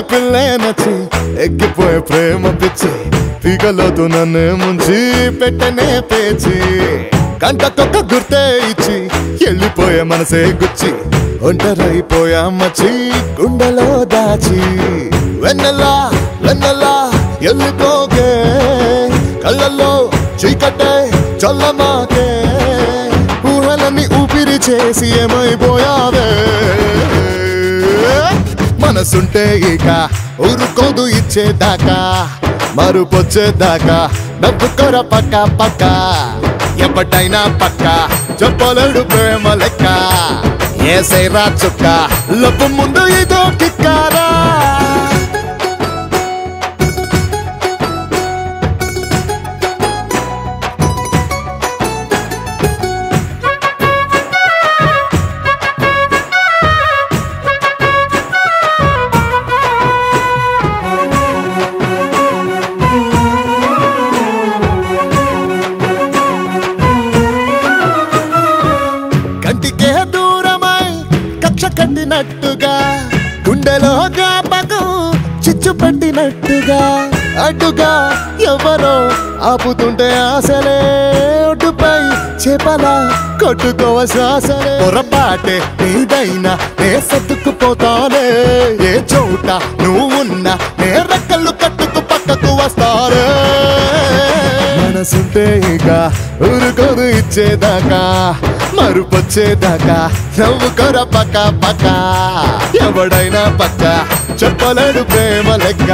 పిల్లే నచ్చి ఎక్కిపోయే ప్రేమ పిచ్చి. తీగలోతు నన్ను ముంచి పెట్టనే పేచి. కంటకొక్క గుర్తే ఇచ్చి వెళ్ళిపోయే మనసే గుచ్చి. ఒంటరైపోయా మచ్చి గుండెలో దాచి. వెన్నెలా వెన్నెలా వెళ్ళిపోగే కళ్ళల్లో చీకటే చల్లమాకే. ఊహలన్నీ ఊపిరి చేసి ఏమైపోయావే? మనసుంటే ఇక ఊరుకోదు ఇచ్చేదాకా మరుపొచ్చేదాకా నవ్వుకోర పక్క పక్క ఎప్పటైనా పక్క చెప్పలేడు ప్రేమ లెక్క ఏసైరా చుక్క లబ్బు ముందు కక్ష గుండెలో జ్ఞాపకం చిచ్చు పెట్టినట్టుగా అడ్డుగా ఎవరో ఆపుతుంటే ఆశలే ఒడ్డుపై చేపలా కొట్టుకోవ శ్వాసలే. పొరపాటే నీదైనా నే సర్దుకుపోతానే. ఏ చోట నువ్వున్నా నే రెక్కలు కట్టుకు పక్కకు వస్తారే. మనసుంటే ఇక ఊరుకోరు ఇచ్చేదాకా మరుపొచ్చేదాకా నవ్వు కొర పక్క పక్క. ఎవడైనా పక్క చెప్పలేడు ప్రేమ లెక్క.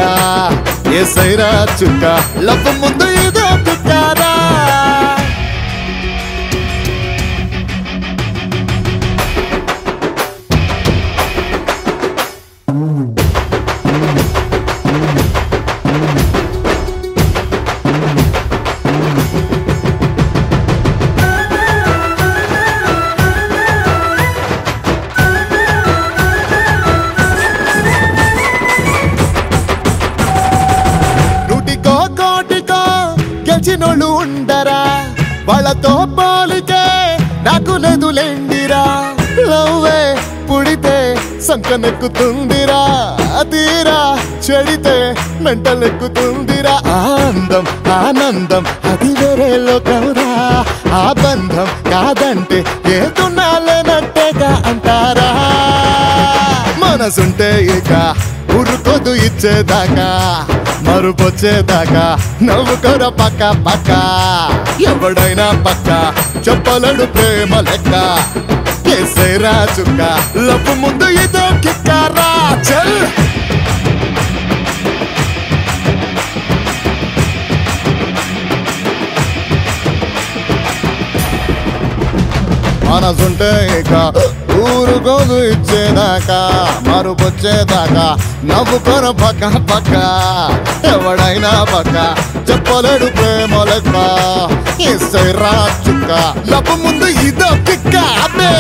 ఏసైనా చుక్క లవ్వు ముందు ఇదో ఉండరా? వాళ్ళతో పోలితే నాకు నెదులెండిరా. లవ్వే పుడితే సంకనెక్కుతుందిరా. తీరా చెడితే మెంటలెక్కుతుందిరా. ఆనందం ఆనందం అది వేరే లోకరా. ఆ బంధం కాదంటే ఏదున్నాలేనట్టేగా అంటారా? మనసుంటే ఇక ఉరుకోదు ఇచ్చేదాకా. మరుపొచ్చేదాకా నవ్వుకోర పక్క పక్క. ఎవడైనా పక్క చెప్పలడు ప్రేమ లెక్క. కేసేరా చుక్క లప్పు ముందు ఇదో కిక్కారా చల్. మనసుంటే ఇక ఊరుకోదు ఇచ్చేదాకా మరుపొచ్చేదాకా నవ్వుకొన పక్క పక్క ఎవడైనా పక్క చెప్పలేడు ప్రేమ లెక్క ఇస్తే రా చుక్క లబ్బు ముందు ఇదో పిక్క అబ్బే!